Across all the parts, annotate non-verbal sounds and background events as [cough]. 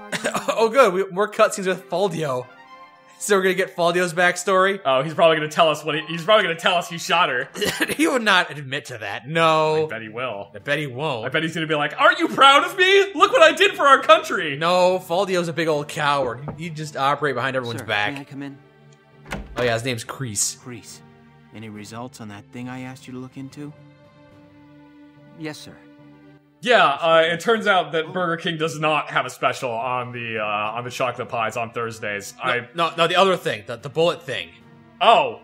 party. [laughs] oh, good. We, more cutscenes with Faldio. So we're gonna get Faldio's backstory. Oh, he's probably gonna tell us what he, he's probably gonna tell us he shot her. [laughs] he would not admit to that. No, I bet he will. I bet he won't. I bet he's gonna be like, "Aren't you proud of me? Look what I did for our country." No, Faldio's a big old coward. He just operate behind everyone's Sir, back. May I come in? Oh yeah, his name's Crease. Crease. Any results on that thing I asked you to look into? Yes, sir. Yeah, uh, it turns out that Burger King does not have a special on the uh, on the chocolate pies on Thursdays. No, I no, no, the other thing, the, the bullet thing. oh,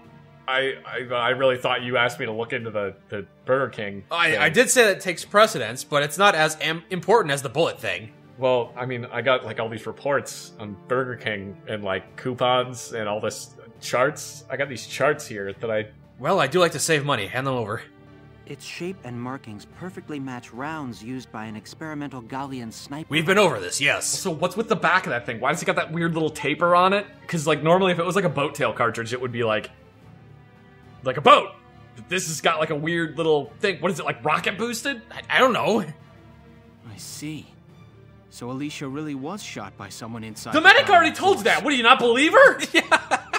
I, I I really thought you asked me to look into the the Burger King. I. I did say that it takes precedence, but it's not as am- important as the bullet thing. Well, I mean, I got like all these reports on Burger King and like coupons and all this charts. I got these charts here that I. Well, I do like to save money. Hand them over. Its shape and markings perfectly match rounds used by an experimental Gallian sniper. We've been over this, yes. So what's with the back of that thing? Why does it got that weird little taper on it? Because like normally, if it was like a boat tail cartridge, it would be like like a boat. But this has got like a weird little thing. What is it like? Rocket boosted? I, I don't know. I see. So Alicia really was shot by someone inside. The medic already told you that. What do you not believe her? [laughs]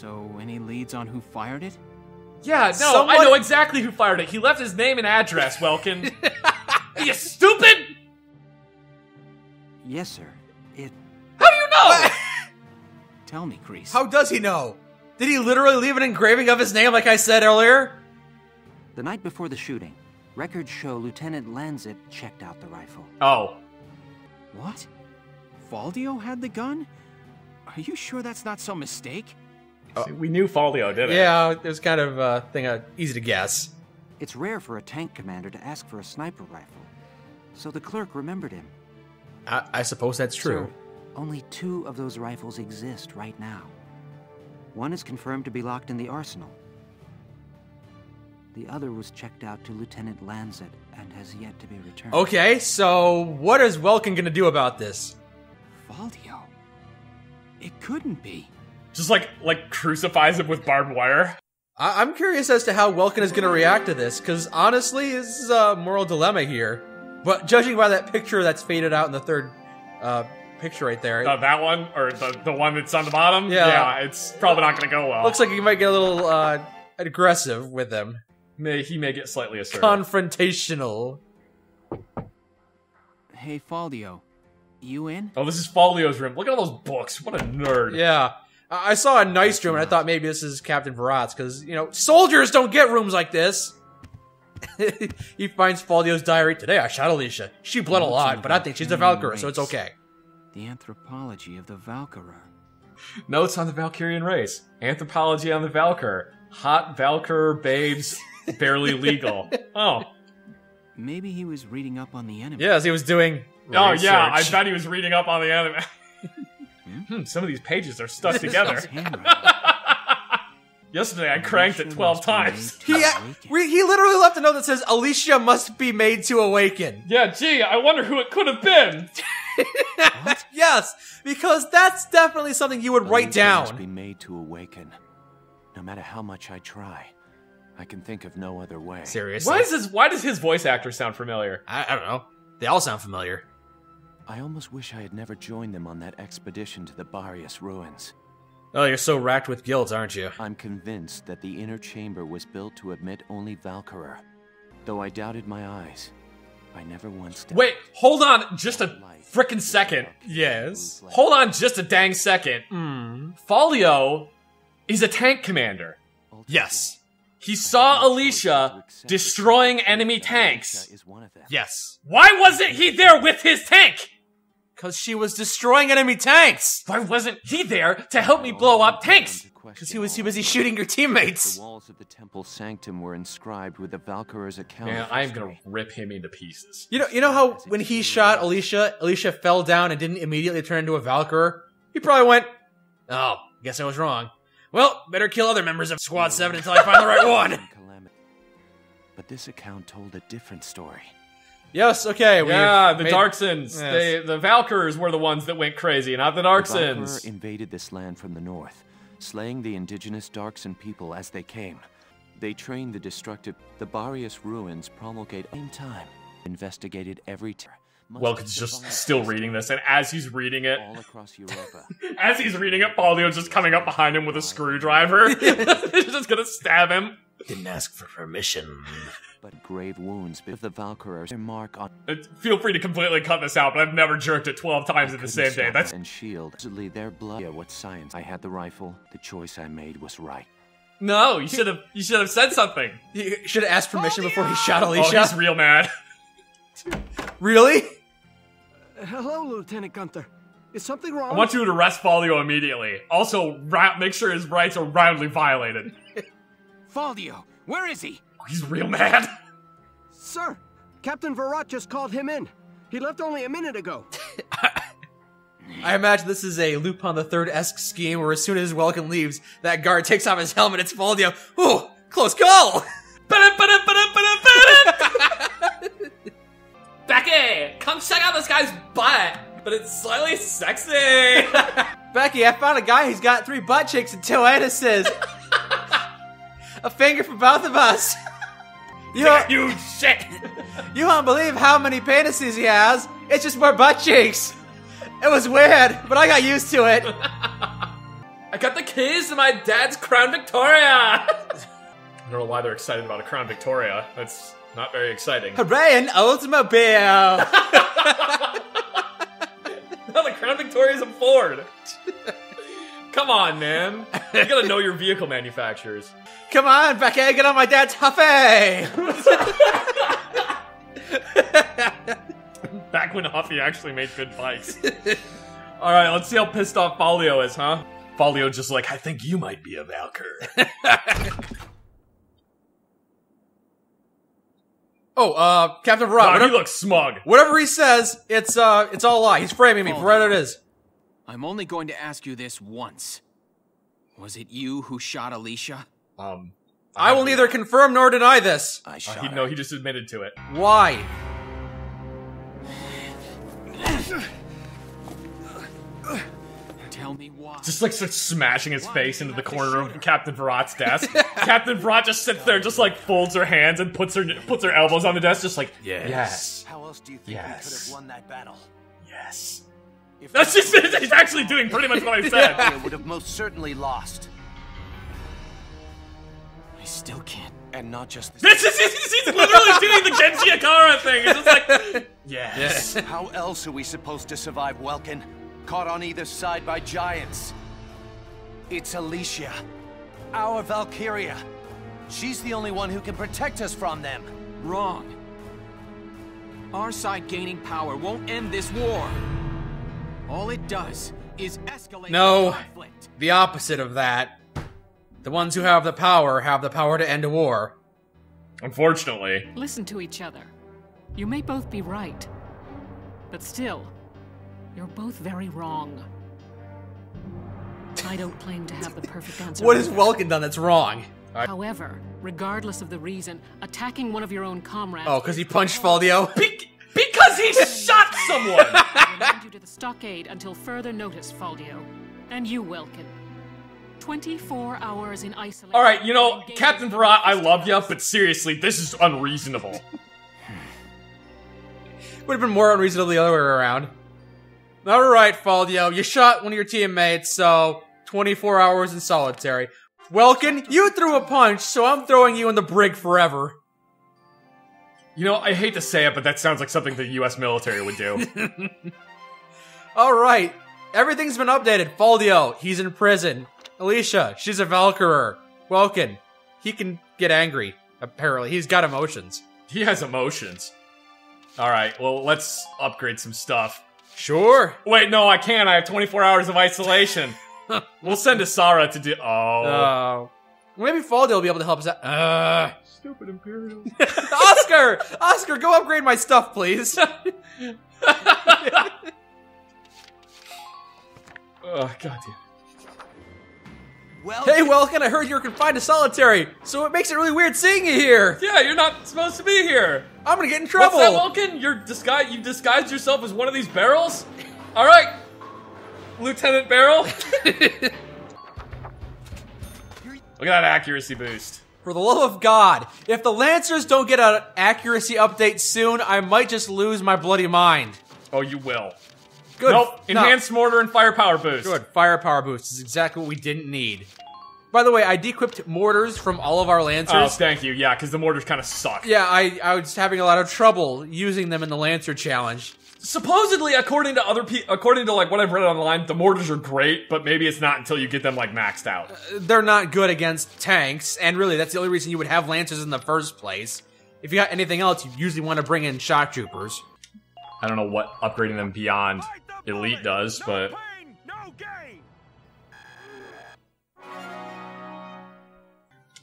So any leads on who fired it? Yeah, no, Someone- I know exactly who fired it. He left his name and address, Welkin. [laughs] you stupid! Yes, sir. It. How do you know? [laughs] Tell me, Crease. How does he know? Did he literally leave an engraving of his name, like I said earlier? The night before the shooting, records show Lieutenant Landzaat checked out the rifle. oh, What? Faldio had the gun? Are you sure that's not some mistake? See, we knew Faldio didn't it. Yeah, it was kind of a thing uh, easy to guess. It's rare for a tank commander to ask for a sniper rifle. So the clerk remembered him. I, I suppose that's true. Sir, only two of those rifles exist right now. One is confirmed to be locked in the arsenal. The other was checked out to Lieutenant Landzaat and has yet to be returned. Okay, so what is Welkin gonna do about this? Faldio? It couldn't be. Just like like crucifies him with barbed wire. I- I'm curious as to how Welkin is gonna react to this, because honestly, this is a moral dilemma here. But judging by that picture that's faded out in the third uh, picture right there, Uh, that one or the the one that's on the bottom. Yeah. it's probably not going to go well. looks like he might get a little uh, aggressive with him. may he may get slightly assertive. Confrontational. Hey, Faldio. You in? oh, this is Faldio's room. Look at all those books. What a nerd. Yeah. I saw a nice room and I thought maybe this is Captain Varrot's because, you know, soldiers don't get rooms like this. [laughs] he finds Faldio's diary. Today I shot Alicia. She bled a lot, but I think she's a Valkyrie, so it's okay. The anthropology of the Valkyra. Notes on the Valkyrian race. Anthropology on the Valkyr. Hot Valkyr babes, barely legal. [laughs] Oh. Maybe he was reading up on the enemy. Yes, he was doing. Oh yeah, I bet he was reading up on the anime. [laughs] hmm, some of these pages are stuck together. [laughs] Yesterday I cranked it 12 times. He, we, he literally left a note that says Alicia must be made to awaken. Yeah, gee, I wonder who it could have been. [laughs] Yes, because that's definitely something you would write Alicia Must down. be made to awaken. No matter how much I try, I can think of no other way. Seriously. Why does his Why does his voice actor sound familiar? I, I don't know. They all sound familiar. I almost wish I had never joined them on that expedition to the Barious ruins. Oh, you're so racked with guilt, aren't you? I'm convinced that the inner chamber was built to admit only Valkyrer. Though I doubted my eyes, I never once doubted Wait, hold on just a frickin' second. Yes. Hold on just a dang second. Hmm. Faldio is a tank commander. Yes. He saw Alicia destroying enemy tanks. Is one of them. Yes. Why wasn't he there with his tank? Because she was destroying enemy tanks. Why wasn't he there to help me blow up tanks? Because he was too busy shooting your teammates. The walls of the temple sanctum were inscribed with the Valkyrier's account. Man, I am gonna rip him into pieces. You know, you know how when he shot Alicia, Alicia fell down and didn't immediately turn into a Valkyr? He probably went, Oh, guess I was wrong. Well, better kill other members of Squad 7 until I find the right [laughs] one. But this account told a different story. Yes, okay. Yeah, the made- Darcsens. Yes. They, the Valkyrs were the ones that went crazy, not the The Darcsens. Valkyr invaded this land from the north, slaying the indigenous Darcsen people as they came. They trained the destructive. The Barious ruins promulgate in time. Investigated every terror. must Welkin's just still reading this, and as he's reading it, all across Europa. [laughs] as he's reading it, Faldio's just coming up behind him with a screwdriver. [laughs] he's just gonna stab him. Didn't ask for permission. but grave wounds of the Valkyrier's mark on Uh, Feel free to completely cut this out, but I've never jerked it 12 times in the same day. stop That's and shield. Supposedly their blood. Yeah, what science? I had the rifle. The choice I made was right. no. You should have. You should have said something. He should have asked permission before he shot Oh, Alicia. he's real mad. [laughs] really? Hello, Lieutenant Gunther. Is something wrong? I want you to arrest Faldio immediately. Also, ra- make sure his rights are roundly violated. Faldio, where is he? Oh, he's real mad. [laughs] Sir, Captain Varrot just called him in. He left only a minute ago. [laughs] I imagine this is a Lupin the Third esque scheme where as soon as Welkin leaves, that guard takes off his helmet. It's Faldio. Ooh, close call. [laughs] Becky, come check out this guy's butt. But it's slightly sexy. Becky, I found a guy who's got three butt cheeks and two anuses. A finger for both of us. [laughs] You don't, [laughs] you shit. [laughs] you won't believe how many penises he has. It's just more butt cheeks. It was weird, but I got used to it. I got the keys to my dad's Crown Victoria. I don't know why they're excited about a Crown Victoria. That's not very exciting. Hooray, an Oldsmobile! No, the Crown Victoria's a Ford. Come on, man. You gotta know your vehicle manufacturers. Come on, Becky, get on my dad's Huffy! [laughs] Back when Huffy actually made good bikes. All right, let's see how pissed off Faldio is, huh? Faldio just like, I think you might be a Valkyr. [laughs] oh, uh, Captain Varrot, wow, he whatever, looks smug. whatever he says, it's, uh, it's all a lie. He's framing me for what it is. I'm only going to ask you this once. Was it you who shot Alicia? Um, I will neither confirm nor deny this. I Uh, shot he, her. no, he just admitted to it. Why? Tell me why. Just like starts smashing his face into the corner of Captain Varrot's desk. [laughs] Captain Varrot just sits there, just like folds her hands and puts her puts her elbows on the desk, just like yes, How else do you think we could Yes. have won that battle? yes. If That's just he's actually doing pretty much what I [laughs] said. Valkyria would have most certainly lost. I still can't. And not just this. This is he's, he's literally doing the Genji Akara thing. It's just like [laughs] yes. How else are we supposed to survive Welkin? Caught on either side by giants. It's Alicia. Our Valkyria. She's the only one who can protect us from them. Wrong. Our side gaining power won't end this war. All it does is escalate No. the conflict. The opposite of that. The ones who have the power have the power to end a war. Unfortunately, Listen to each other. You may both be right. But still, you're both very wrong. I don't claim to have the perfect [laughs] answer. What has. Welkin done that's wrong? However, regardless of the reason, attacking one of your own comrades. Oh, because he punched Faldio? [laughs] Be- because he shot someone. [laughs] will remand you to the stockade until further notice, Faldio. And you, Welkin. 24 hours in isolation. All right, you know, Captain with I love you, Stars. but seriously, this is unreasonable. [sighs] Would have been more unreasonable the other way around. Alright, Faldio, you shot one of your teammates, so 24 hours in solitary. Welkin, you threw a punch, so I'm throwing you in the brig forever. You know, I hate to say it, but that sounds like something the U.S. military would do. [laughs] Alright, everything's been updated. Faldio, he's in prison. Alicia, she's a Valkyrer. Welkin, he can get angry. Apparently, he's got emotions. he has emotions. All right, well, let's upgrade some stuff. Sure. Wait, no, I can't. I have 24 hours of isolation. [laughs] we'll send Asara to do. Oh. Uh, maybe Faldio will be able to help us out. Uh, Stupid Imperial. [laughs] Oscar! Oscar, go upgrade my stuff, please. [laughs] oh, goddamn. Well, hey, Welkin, I heard you're confined to solitary, so it makes it really weird seeing you here. Yeah, you're not supposed to be here. I'm gonna get in trouble. What's trouble. that, Vulcan? You're disguised. You disguised yourself as one of these barrels. All right, Lieutenant Barrel. [laughs] Look at that accuracy boost. For the love of God, if the Lancers don't get an accuracy update soon, I might just lose my bloody mind. Oh, you will. Good. Nope. No. Enhanced mortar and firepower boost. Good. Firepower boost is exactly what we didn't need. By the way, I dequipped mortars from all of our Lancers. Oh, thank you. Yeah, because the mortars kind of suck. yeah, I, I was having a lot of trouble using them in the Lancer challenge. Supposedly, according to other people, according to like what I've read online, the mortars are great, but maybe it's not until you get them like maxed out. Uh, they're not good against tanks, and really, that's the only reason you would have Lancers in the first place. If you got anything else, you usually want to bring in shock troopers. I don't know what upgrading them beyond elite does, but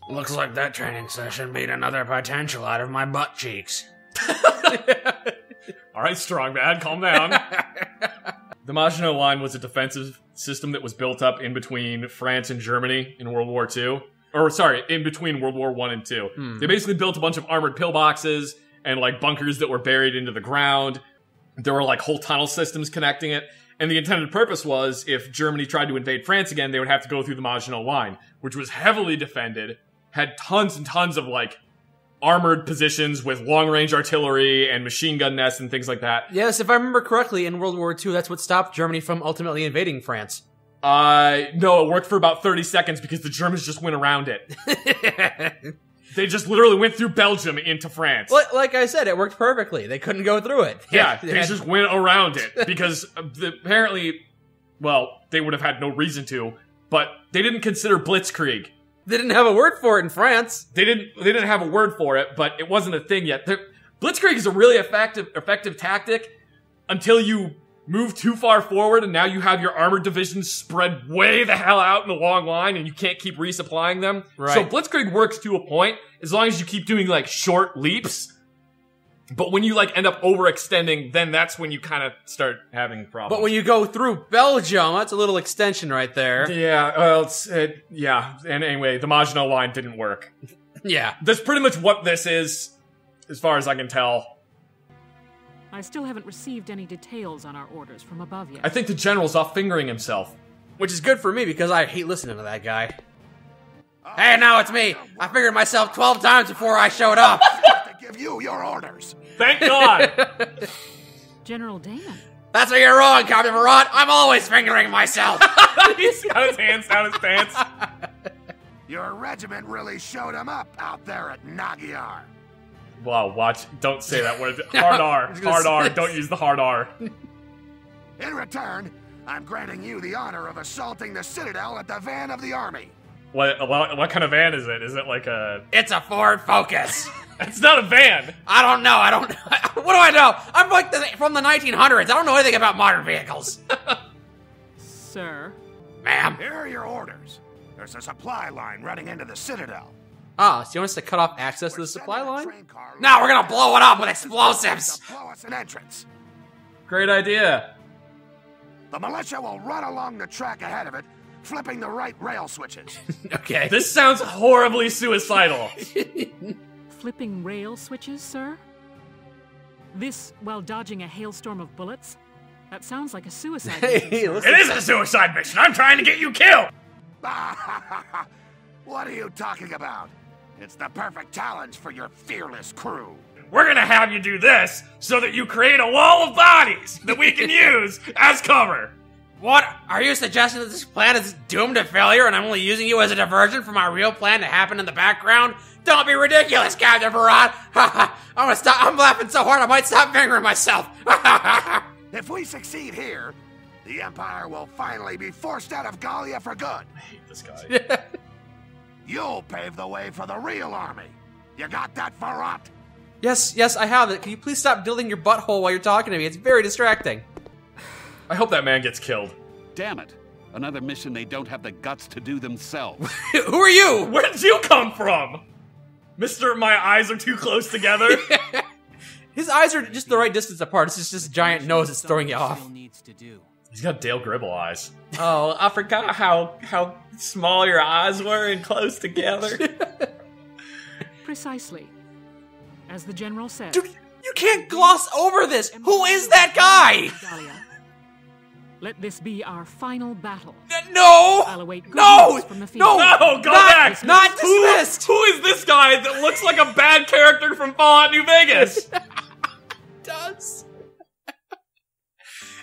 Looks like that training session beat another potential out of my butt cheeks. [laughs] [laughs] all right, strong bad, calm down. [laughs] the Maginot Line was a defensive system that was built up in between France and Germany in World War II. Or sorry, in between World War One and Two. Hmm. They basically built a bunch of armored pillboxes and like bunkers that were buried into the ground. There were like whole tunnel systems connecting it. And the intended purpose was if Germany tried to invade France again, they would have to go through the Maginot Line, which was heavily defended, had tons and tons of like armored positions with long range artillery and machine gun nests and things like that. Yes, if I remember correctly, in World War II, that's what stopped Germany from ultimately invading France. Uh, no, it worked for about 30 seconds because the Germans just went around it. [laughs] they just literally went through Belgium into France. Like, like I said, it worked perfectly. They couldn't go through it. Yeah, [laughs] They just went around it because uh, the, apparently, well, they would have had no reason to, but they didn't consider blitzkrieg. They didn't have a word for it in France. They didn't. They didn't have a word for it, but it wasn't a thing yet. The- blitzkrieg is a really effective, effective tactic until you move too far forward, and now you have your armored divisions spread way the hell out in a long line, and you can't keep resupplying them. So blitzkrieg works to a point as long as you keep doing like short leaps. But when you like end up overextending, then that's when you kind of start having problems. But when you go through Belgium, that's a little extension right there. yeah, well, it's it, yeah. And anyway, the Maginot Line didn't work. [laughs] Yeah. That's pretty much what this is, as far as I can tell. I still haven't received any details on our orders from above yet. I think the general's off fingering himself. Which is good for me because I hate listening to that guy. Hey, now it's me. I figured myself 12 times before I showed up. [laughs] to give you your orders. Thank God. [laughs] General Damon. That's where you're wrong, Captain Marat. I'm always fingering myself. [laughs] He's got his hands down his pants. [laughs] Your regiment really showed him up out there at Magyar. Wow, watch. Don't say that word. Hard R. Hard R. say- Don't use the hard R. In return, I'm granting you the honor of assaulting the Citadel at the van of the army. What, what, what kind of van is it? Is it like a. it's a Ford Focus. [laughs] It's not a van. I don't know. I don't. [laughs] What do I know? I'm like the, from the 1900s. I don't know anything about modern vehicles, [laughs] Sir. ma'am. Here are your orders. There's a supply line running into the Citadel. Ah, so you want us to cut off access to the supply line? train car No, we're gonna blow it up with explosives. blow us an entrance. Great idea. The militia will run along the track ahead of it, flipping the right rail switches. [laughs] Okay. This sounds horribly suicidal. [laughs] Flipping rail switches, sir? This while dodging a hailstorm of bullets? That sounds like a suicide mission, Hey, sir. it is a suicide mission. I'm trying to get you killed. [laughs] what are you talking about? It's the perfect challenge for your fearless crew. We're gonna have you do this so that you create a wall of bodies that we can use as cover. What? Are you suggesting that this plan is doomed to failure and I'm only using you as a diversion from my real plan to happen in the background? Don't be ridiculous, Captain Varrot! [laughs] I'm gonna stop. I'm laughing so hard I might stop fingering myself. [laughs] If we succeed here, the Empire will finally be forced out of Gallia for good. I hate this guy. [laughs] You'll pave the way for the real army. You got that, Varrot? yes, yes, I have it. Can you please stop dilling your butthole while you're talking to me? It's very distracting. I hope that man gets killed. Damn it. Another mission they don't have the guts to do themselves. [laughs] Who are you? Where did you come from? Mister, my eyes are too close together. [laughs] His eyes are just the right distance apart. It's just this giant nose that's throwing you off. Needs to do. He's got Dale Gribble eyes. Oh, I forgot how how small your eyes were and close together. [laughs] Precisely. As the general said. Dude, you can't gloss over this. Who is that guy? Dahlia. Let this be our final battle. No! I'll await good No! news from the field. No! No, go Not- back! not Who- dismissed! who is this guy that looks like a bad character from Fallout New Vegas? [laughs] does.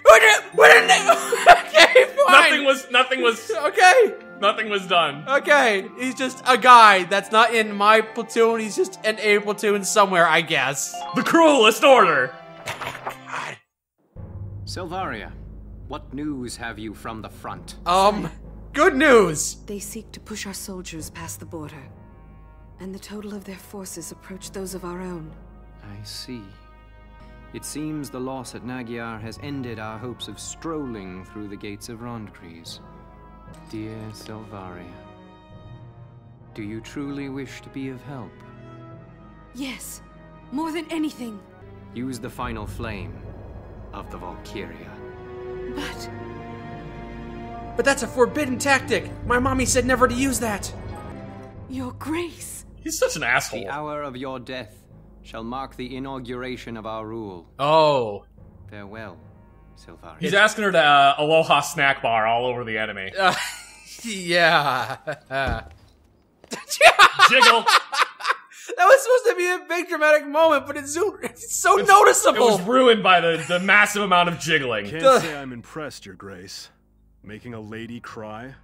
What did, what did [laughs] okay, fine. nothing was nothing was Okay, nothing was done. okay. He's just a guy that's not in my platoon. He's just in a platoon somewhere, I guess. The cruelest order. [laughs] Selvaria, what news have you from the front? Um, good news. They seek to push our soldiers past the border, and the total of their forces approach those of our own. I see. It seems the loss at Magyar has ended our hopes of strolling through the gates of Randgriz. Dear Selvaria, do you truly wish to be of help? Yes, more than anything. Use the final flame of the Valkyria. But But that's a forbidden tactic. My mommy said never to use that. Your Grace. He's such an asshole. The hour of your death shall mark the inauguration of our rule. Oh. Farewell, Selvaria. He's asking her to uh, aloha snack bar all over the enemy. Uh, [laughs] yeah. [laughs] Jiggle. That was supposed to be a big dramatic moment, but it's so, it's so It was ruined by the, the massive amount of jiggling. Can't say I'm impressed, Your Grace. Making a lady cry?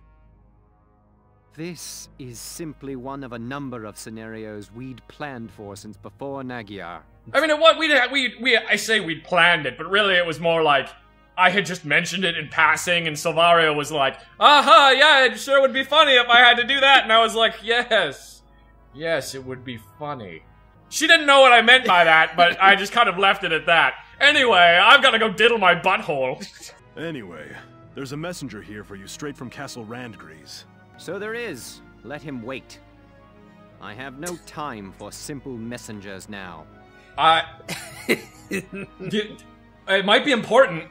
This is simply one of a number of scenarios we'd planned for since before Magyar. I mean, what we we we I say we'd planned it, but really it was more like I had just mentioned it in passing, and Silvario was like, "Aha, yeah, it sure would be funny if I had to do that," and I was like, "Yes, yes, it would be funny." She didn't know what I meant by that, but I just kind of left it at that. Anyway, I've got to go diddle my butthole. Anyway, there's a messenger here for you straight from Castle Randgriz. So there is. Let him wait. I have no time for simple messengers now. I. [laughs] it might be important.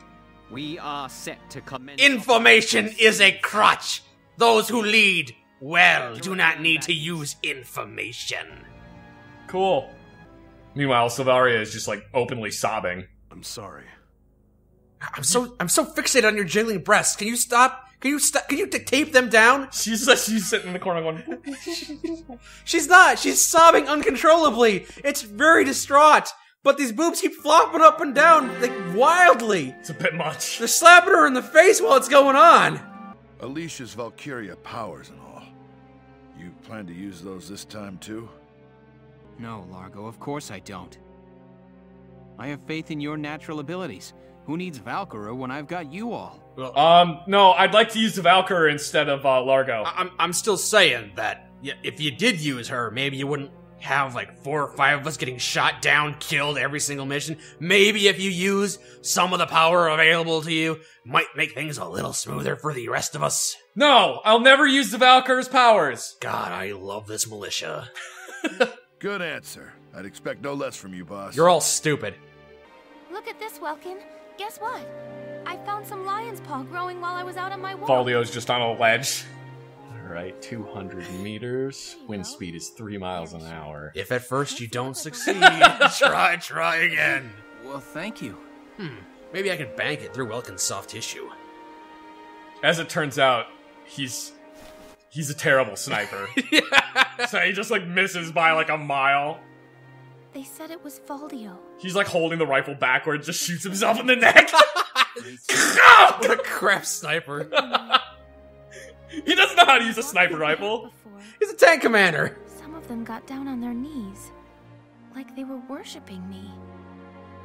We are set to commence. Information is a crutch. Those who lead well do not need to use information. Cool. Meanwhile, Selvaria is just like openly sobbing. I'm sorry. I'm so I'm so fixated on your jiggling breasts. Can you stop? Can you stop? Can you t- tape them down? She's uh, she's sitting in the corner going. [laughs] She's not. She's sobbing uncontrollably. It's very distraught. But these boobs keep flopping up and down like wildly. It's a bit much. They're slapping her in the face while it's going on. Alicia's Valkyria powers and all. You plan to use those this time too? No, Largo, of course I don't. I have faith in your natural abilities. Who needs Valkyra when I've got you all? Um, no, I'd like to use the Valkyr instead of uh, Largo. I'm I'm still saying that y- if you did use her, maybe you wouldn't have like four or five of us getting shot down, killed every single mission. Maybe if you use some of the power available to you, might make things a little smoother for the rest of us. No, I'll never use the Valkyr's powers. God, I love this militia. [laughs] Good answer. I'd expect no less from you, boss. You're all stupid. Look at this, Welkin. Guess what? I found some lion's paw growing while I was out on my walk. Faldio's just on a ledge. Alright, 200 meters. Wind speed is 3 miles an hour. If at first you don't succeed, [laughs] try, try again. Well, thank you. Hmm. Maybe I can bank it through Welkin's soft tissue. As it turns out, he's he's a terrible sniper. [laughs] So he just like misses by like a mile. They said it was Faldio. He's like holding the rifle backwards, just shoots himself in the neck. [laughs] what a crap sniper. He doesn't know how to use a sniper rifle. He's a tank commander. Some of them got down on their knees, like they were worshipping me.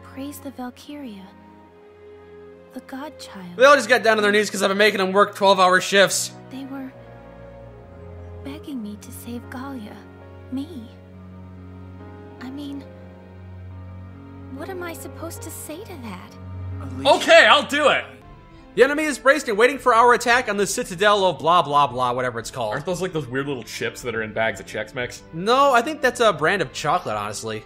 Praise the Valkyria, the godchild. They all just got down on their knees because I've been making them work 12 hour shifts. They were begging me to save Gallia, me. I mean, what am I supposed to say to that? Okay, I'll do it. The enemy is braced and waiting for our attack on the citadel of blah blah blah, whatever it's called. Aren't those like those weird little chips that are in bags of Chex Mix? No, I think that's a brand of chocolate, honestly.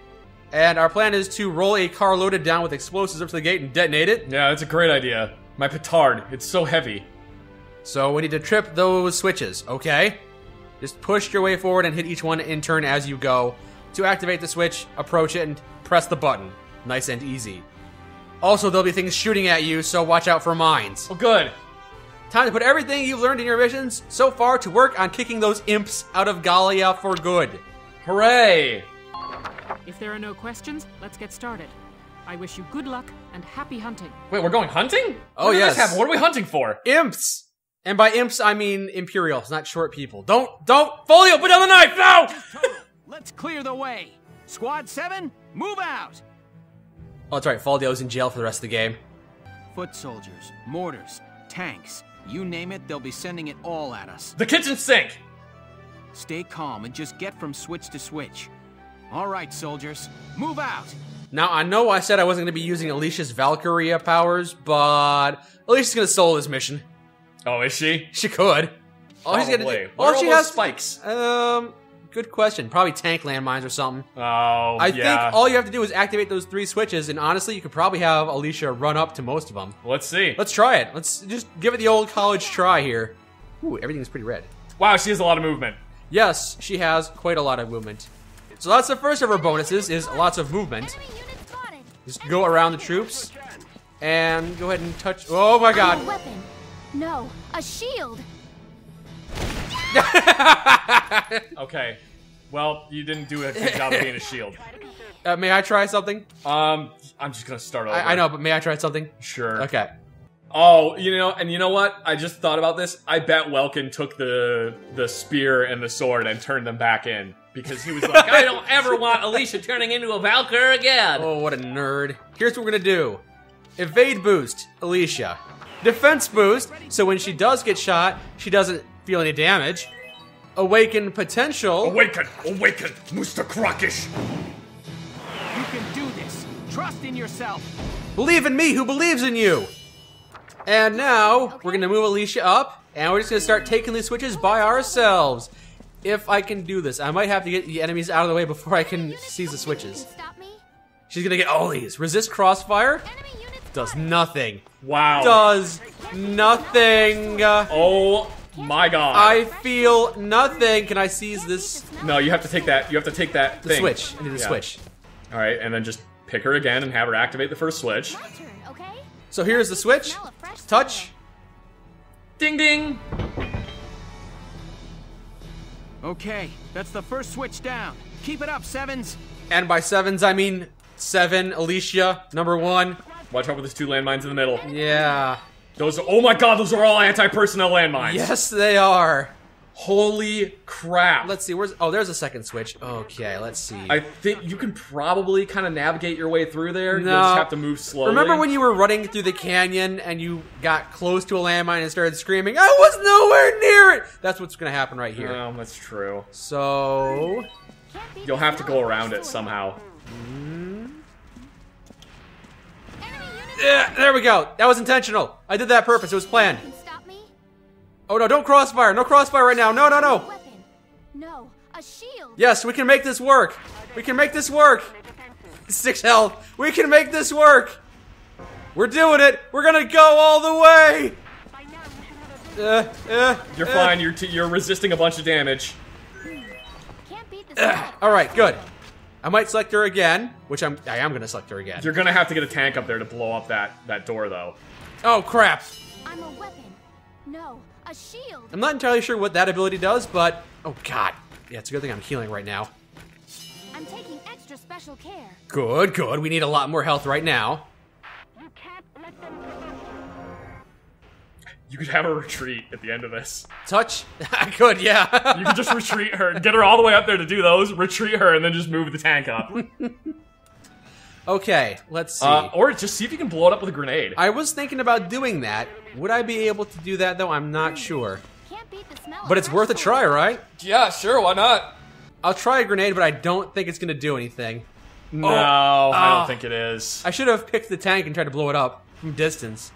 And our plan is to roll a car loaded down with explosives up to the gate and detonate it. Yeah, that's a great idea. My petard, it's so heavy. So we need to trip those switches, okay? Just push your way forward and hit each one in turn as you go. To activate the switch, approach it and press the button. Nice and easy. Also, there'll be things shooting at you, so watch out for mines. Oh, good. Time to put everything you've learned in your missions so far to work on kicking those imps out of Gallia for good. Hooray! If there are no questions, let's get started. I wish you good luck and happy hunting. Wait, we're going hunting? Oh, When yes. this happen? What are we hunting for? Imps! And by imps, I mean Imperials, not short people. Don't, don't, Faldio, put down the knife, no! Let's clear the way. Squad 7, move out! Oh, that's right, Faldio's in jail for the rest of the game. Foot soldiers, mortars, tanks, you name it, they'll be sending it all at us. The kitchen sink! Stay calm and just get from switch to switch. All right, soldiers, move out! Now, I know I said I wasn't going to be using Alicia's Valkyria powers, but Alicia's going to solo this mission. Oh, is she? She could. All she's gonna do, What all she has spikes. Um, good question. Probably tank landmines or something. Oh, I yeah. think all you have to do is activate those three switches, and honestly, you could probably have Alicia run up to most of them. Let's see. Let's try it. Let's just give it the old college try here. Ooh, everything's pretty red. Wow, she has a lot of movement. Yes, she has quite a lot of movement. So that's the first of her bonuses, is lots of movement. Just go around the troops, and go ahead and touch. Oh my A god! weapon. No, a shield. [laughs] Okay. Well, you didn't do a good job of being a shield. Uh, may I try something? Um, I'm just gonna start over. I, I know, but may I try something? Sure. Okay. Oh, you know, and you know what? I just thought about this. I bet Welkin took the the spear and the sword and turned them back in because he was like, I don't [laughs] ever want Alicia turning into a Valkyr again. Oh, what a nerd. Here's what we're gonna do. Evade boost, Alicia. Defense boost, so when she does get shot, she doesn't feel any damage. Awaken potential. Awaken! Awaken! Mr. Krakish! You can do this. Trust in yourself. Believe in me who believes in you. And now we're gonna move Alicia up, and we're just gonna start taking these switches by ourselves. If I can do this, I might have to get the enemies out of the way before I can seize the switches. She's gonna get all these. Resist crossfire. Does nothing. Wow. Does nothing. Oh my god. I feel nothing. Can I seize this? No, you have to take that. You have to take that The thing. switch. I need the Yeah. switch. All right, and then just pick her again and have her activate the first switch. So here's the switch. Touch. Ding ding. Okay, that's the first switch down. Keep it up, Sevens. And by sevens, I mean seven. Alicia, number one. Watch out for those two landmines in the middle. Yeah. Those. are, Oh my god, those are all anti-personnel landmines. Yes, they are. Holy crap. Let's see. Where's? Oh, there's a second switch. Okay, let's see. I think you can probably kind of navigate your way through there. No. You'll just have to move slowly. Remember when you were running through the canyon and you got close to a landmine and started screaming, "I was nowhere near it." That's what's gonna happen right here. Oh, that's true. So You'll have to go around it somehow. Mm. Yeah, there we go. That was intentional. I did that purpose. It was planned. Oh no! Don't crossfire. No crossfire right now. No, no, no. No, a shield. Yes, we can make this work. We can make this work. Six health. We can make this work. We're doing it. We're gonna go all the way. Uh, uh, You're uh. fine. You're t- you're resisting a bunch of damage. All right, good. I might select her again, which I'm. I am gonna select her again. You're gonna have to get a tank up there to blow up that that door, though. Oh crap! I'm a weapon. No, a shield. I'm not entirely sure what that ability does, but oh god, yeah, it's a good thing I'm healing right now. I'm taking extra special care. Good, good. We need a lot more health right now. You could have a retreat at the end of this. Touch? [laughs] I could, yeah. you could just retreat her, get her all the way up there to do those, retreat her, and then just move the tank up. [laughs] Okay, let's see. Uh, or just see if you can blow it up with a grenade. I was thinking about doing that. Would I be able to do that though? I'm not sure. But it's worth a try, right? Yeah, sure. Why not? I'll try a grenade, but I don't think it's gonna do anything. No, Oh, I don't think it is. I should have picked the tank and tried to blow it up from distance.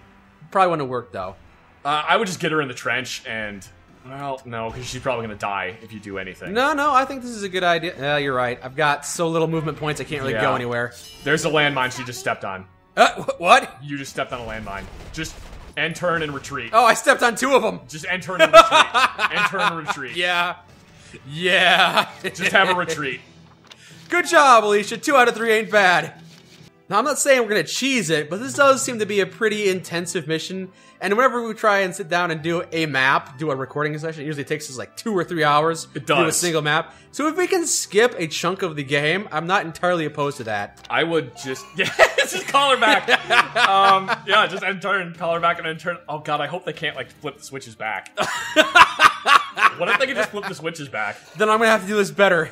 Probably wouldn't have worked though. Uh, I would just get her in the trench and. Well, no, because she's probably gonna die if you do anything. No, no, I think this is a good idea. Yeah, you're right. I've got so little movement points, I can't really Yeah. go anywhere. There's a landmine she just stepped on. Uh, wh- what? You just stepped on a landmine. Just end turn and retreat. Oh, I stepped on two of them. Just end turn and retreat. [laughs] end turn and retreat. Yeah. Yeah. Just have a retreat. [laughs] Good job, Alicia. Two out of three ain't bad. Now, I'm not saying we're gonna cheese it, but this does seem to be a pretty intensive mission. And whenever we try and sit down and do a map, do a recording session, it usually takes us like two or three hours It to do a single map. So if we can skip a chunk of the game, I'm not entirely opposed to that. I would just [laughs] yeah, [laughs] just call her back. um, yeah, just end turn, call her back, and then turn. Oh god, I hope they can't like flip the switches back. [laughs] what if they can just flip the switches back? Then I'm gonna have to do this better.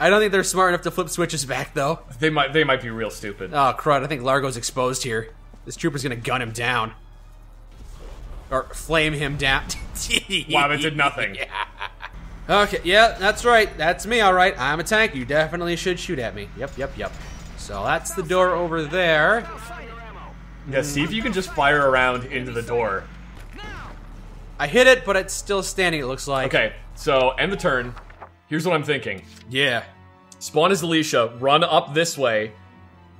I don't think they're smart enough to flip switches back, though. They might they might be real stupid. Oh crud! I think Largo's exposed here. This trooper's gonna gun him down, or flame him down. [laughs] wow, that did nothing. [laughs] Okay, yeah, that's right. That's me, all right. I'm a tank. You definitely should shoot at me. Yep, yep, yep. So that's the door over there. Yeah, see if you can just fire around into the door. I hit it, but it's still standing. It looks like. Okay, so end the turn. Here's what I'm thinking. Yeah. Spawn as Alicia, run up this way,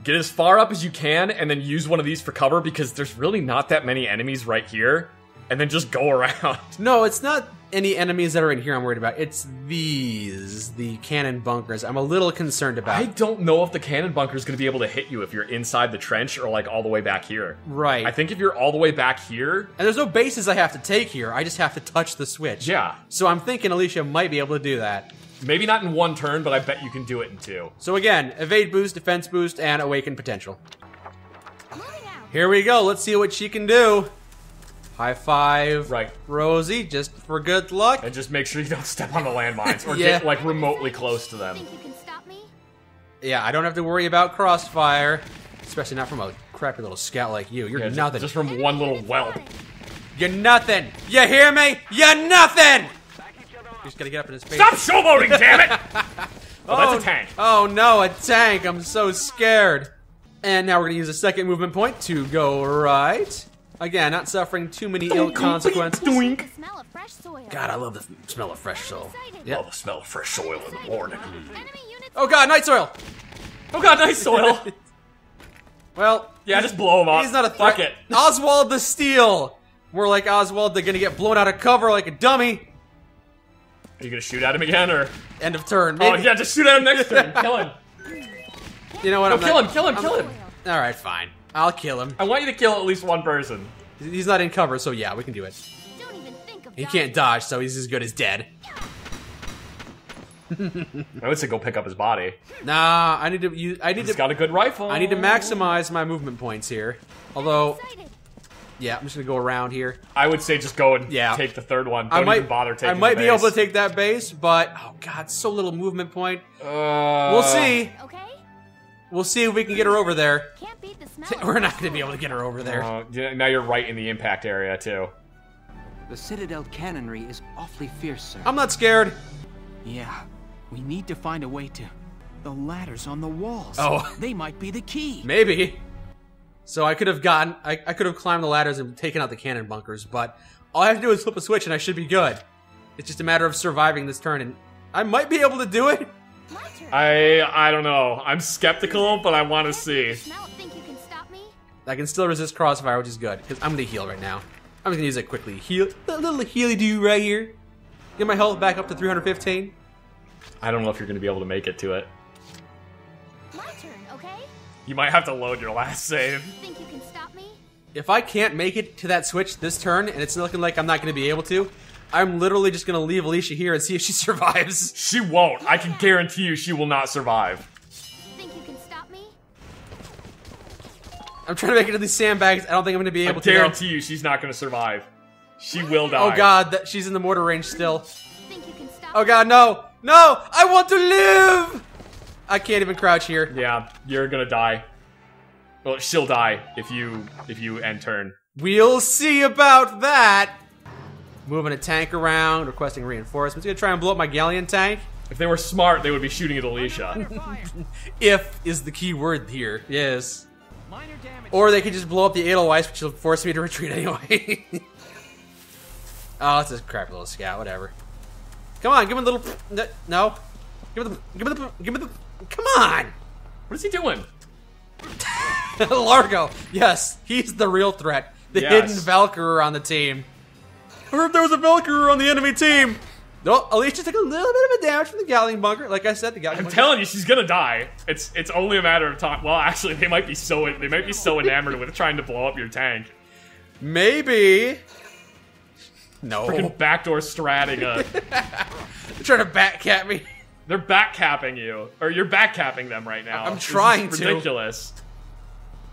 get as far up as you can, and then use one of these for cover because there's really not that many enemies right here. And then just go [laughs] around. No, it's not any enemies that are in here. I'm worried about. It's these, the cannon bunkers. I'm a little concerned about. I don't know if the cannon bunker is going to be able to hit you if you're inside the trench or like all the way back here. Right. I think if you're all the way back here, And there's no bases I have to take here. I just have to touch the switch. Yeah. So I'm thinking Alicia might be able to do that. maybe not in one turn, but I bet you can do it in two. So again, evade boost, defense boost, and awaken potential. Here we go. Let's see what she can do. High five, Right. Rosie, just for good luck. And just make sure you don't step on the landmines or [laughs] Yeah. get like remotely close to them. Yeah, I don't have to worry about crossfire, especially not from a crappy little scout like you. You're Yeah, nothing. Just from one little whelp. You're nothing. You hear me? You're nothing. You just gotta get up in his face. Stop showboating, damn it! [laughs] Oh, that's a oh, tank. Oh no, a tank. I'm so scared. And now we're gonna use a second movement point to go right. Again, not suffering too many ill consequences. Smell of fresh soil. God, I love the smell of fresh soil. Love the smell of fresh soil in the morning. Oh god, night soil. Oh god, nice soil. [laughs] Well, yeah, just blow him up. He's not a threat. Fuck it. Oswald the Steel. More like Oswald, they're gonna get blown out of cover like a dummy. Are you gonna shoot at him again, or End of turn. oh yeah, just shoot at him next turn. Kill him. [laughs] You know what? No, I'm kill not- him, kill him, I'm- kill him. All right, fine. I'll kill him. I want you to kill at least one person. He's not in cover, so yeah, we can do it. He can't dodge, so he's as good as dead. [laughs] I would say go pick up his body. Nah, I need to use. I need He's to. got a good rifle. I need to maximize my movement points here. Although, yeah, I'm just gonna go around here. I would say just go and Yeah. take the third one. I Don't might even bother taking. I might the be able to take that base, but oh god, so little movement point. Uh, we'll see. Okay. We'll see if we can get her over there. Can't beat the. [laughs] We're not gonna be able to get her over there. Uh, now you're right in the impact area too. The Citadel cannonry is awfully fierce, sir. I'm not scared. Yeah, we need to find a way to. The ladders on the walls. Oh. They might be the key. Maybe. So I could have gotten, I, I could have climbed the ladders and taken out the cannon bunkers, but all I have to do is flip a switch and I should be good. It's just a matter of surviving this turn, and I might be able to do it. I I don't know. I'm skeptical, but I want to see. Smell think you can stop me? I can still resist crossfire, which is good, because I'm gonna heal right now. I'm just gonna use it quickly. Heal, a little healy do right here. Get my health back up to 315. I don't know if you're going to be able to make it to it. My turn, okay? You might have to load your last save. Think you can stop me? If I can't make it to that switch this turn, and it's looking like I'm not gonna be able to, I'm literally just gonna leave Alicia here and see if she [laughs] survives. She won't. I can guarantee you she will not survive. Think you can stop me? I'm trying to make it to these sandbags. I don't think I'm gonna be able I able to. though. guarantee you she's not going to survive. She will oh, die. Oh god, that she's in the mortar range still. Think you can stop Oh god, no! No! I want to live! I can't even crouch here. Yeah, you're going to die. Well, she'll die if you if you end turn. We'll see about that. Moving a tank around, requesting reinforcements. Gonna try and blow up my Gallian tank. If they were smart, they would be shooting at Alicia. [laughs] If is the key word here. Yes. Or they could just blow up the Edelweiss, which will force me to [laughs] retreat anyway. [laughs] oh, it's a crappy little scout. Whatever. Come on, give him a little. No. Give him the. Give me the. Give me the. Come on! what is he doing? Largo. Yes, he's the real threat. The Yes. hidden Valkyrie on the team. I heard there was a Valkyrie on the enemy team. No, Alicia took a little bit of a damage from the Gatling bunker. Like I said, the Gatling I'm bunker. telling you, she's gonna die. It's it's only a matter of time. Well, actually, they might be so they might be so enamored with trying to blow up your tank. Maybe. No. Freaking backdoor stratting. Uh, [laughs] They're trying to backcap me. they're backcapping you, or you're backcapping them right now. I'm This is trying to. Ridiculous.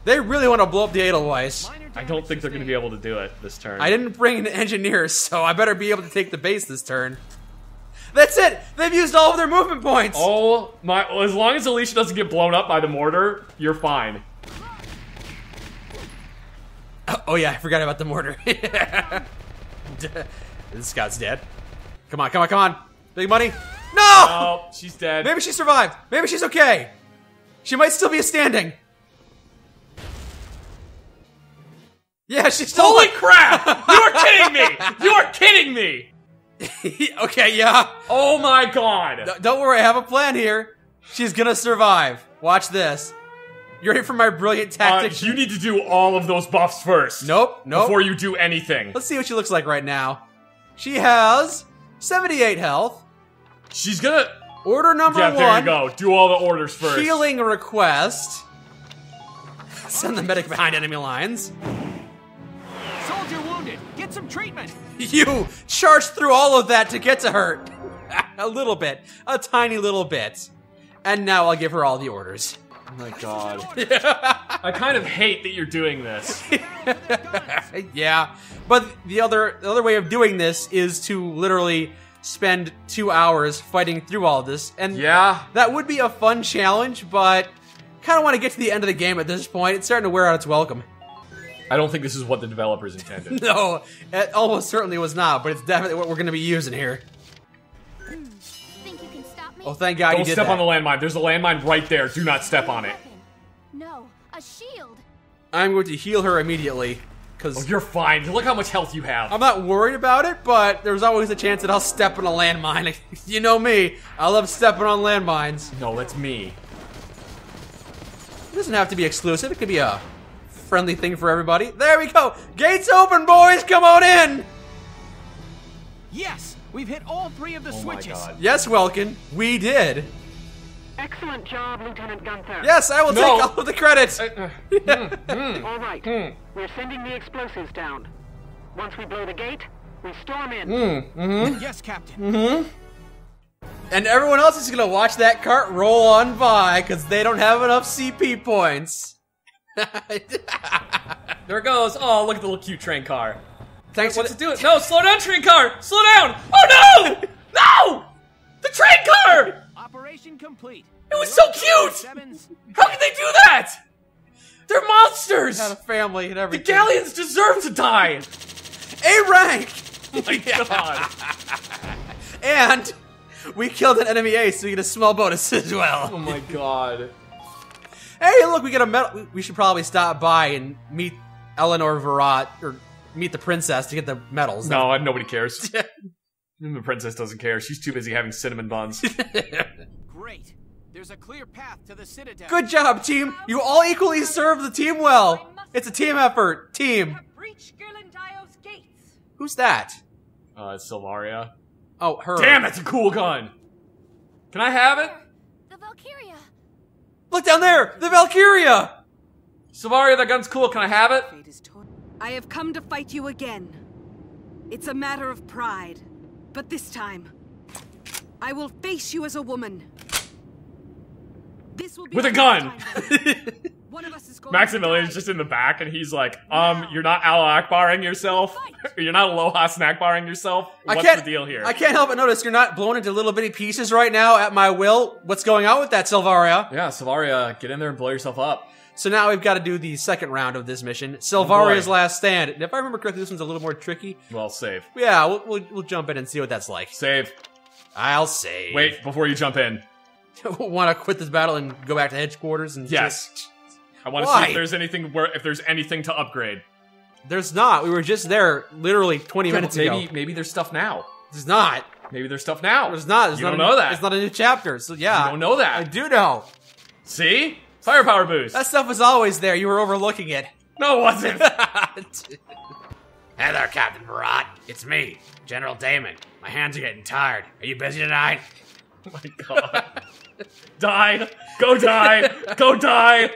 They really want to blow up the Edelweiss. I don't think they're gonna be able to do it this turn. I didn't bring in engineers, so I better be able to take the base this turn. That's it! They've used all of their movement points! Oh my! As long as Alicia doesn't get blown up by the mortar, you're fine. Uh, oh yeah, I forgot about the mortar. [laughs] this guy's dead. Come on, come on, come on. Big money. No! Oh, she's dead. Maybe she survived. Maybe she's okay. She might still be standing. Yeah, she's still Holy crap! You are kidding me! You are [laughs] kidding me! [laughs] okay, yeah. Oh my god! D- Don't worry, I have a plan here. She's gonna survive. Watch this. You ready for my brilliant Uh, tactics? you need to do all of those buffs first. Nope, nope. Before you do anything. Let's see what she looks like right now. She has 78 health. She's gonna. Order number Yeah, one. there you go. Do all the orders first. Healing request. [laughs] Send the medic behind enemy lines. Soldier wounded. Get some treatment. [laughs] You charged through all of that to get to her. [laughs] a little bit. A tiny little bit. And now I'll give her all the orders. Oh my god. [laughs] I kind of hate that you're doing this. yeah. But the other the other way of doing this is to literally spend two hours fighting through all this. And Yeah. that would be a fun challenge, but kind of want to get to the end of the game at this point. It's starting to wear out its welcome. I don't think this is what the developers intended. [laughs] No, it almost certainly was not, but it's definitely what we're going to be using here. Think you can stop me? Oh, thank God Don't you did step that. on the landmine. There's a landmine right there. Do not step on it. No, a shield. I'm going to heal her immediately because Oh, you're fine. Look how much health you have. I'm not worried about it, but there's always a chance that I'll step on a landmine. [laughs] you know me, I love stepping on landmines. No, that's me. It doesn't have to be exclusive. It could be a friendly thing for everybody. There we go. Gates open, boys. Come on in. Yes, we've hit all three of the Oh my switches. god. Yes, Welkin, we did. Excellent job, Lieutenant Gunther. Yes, I will No. take all of the credit. Uh, uh, [laughs] hmm, all right. Hmm, hmm. We're sending the explosives down. Once we blow the gate, we storm in. mm-hmm. Yes, Captain. Mm-hmm. And everyone else is gonna watch that cart roll on by because they don't have enough CP points. [laughs] There it goes. Oh, look at the little cute train car. Thanks. What's for it doing? No, slow down, train car. Slow down. Oh no! No! The train car! Operation complete. It was so cute! How can they do that? They're monsters! had a family and The everything. Gallians deserve to die! A rank. [laughs] Oh my god. And we killed an enemy ace, so we get a small bonus as well. Oh my god. Hey, look, we get a medal. we- We should probably stop by and meet Eleanor Varrot or meet the princess to get the medals. No, nobody cares. [laughs] the princess doesn't care. She's too busy having cinnamon buns. [laughs] Great. There's a clear path to the Citadel. Good job, team. You all equally serve the team well. It's a team effort. Team. Breach Ghirlandaio's gates. Who's that? Uh, it's Selvaria. Oh, her. Damn, that's a cool gun! Can I have it? The Valkyria. Look down there, the Valkyria. Selvaria, that gun's cool. Can I have it? I have come to fight you again. It's a matter of pride. But this time, I will face you as a woman. This will be With a our gun! [laughs] last time. One of us is going Maximilian's just in the back and he's like, um, you're not Al Akbaring yourself? [laughs] you're not Aloha snack barring yourself? I What's can't, the deal here? I can't help but notice you're not blown into little bitty pieces right now at my will. What's going on with that, Selvaria? Yeah, Selvaria, get in there and blow yourself up. So now we've got to do the second round of this mission, Oh, Selvaria's boy. last stand. And if I remember correctly, this one's a little more tricky. Well, save. Yeah, we'll, we'll, we'll jump in and see what that's like. Save. I'll save. Wait, before you jump in. [laughs] Want to quit this battle and go back to headquarters and Yes. just- I want to see if there's anything where if there's anything to upgrade. There's not. We were just there literally 20 Yeah, minutes but maybe ago. maybe there's stuff now. There's not. Maybe there's stuff now. There's not. There's you not don't a, know that. It's not a new chapter. So yeah, You don't know that. I do know. See? Firepower boost. That stuff was always there. You were overlooking it. no, it wasn't. [laughs] Hey there, Captain Varrot. It's me, General Damon. My hands are getting tired. Are you busy tonight? Oh my god. [laughs] die! Go die! Go die!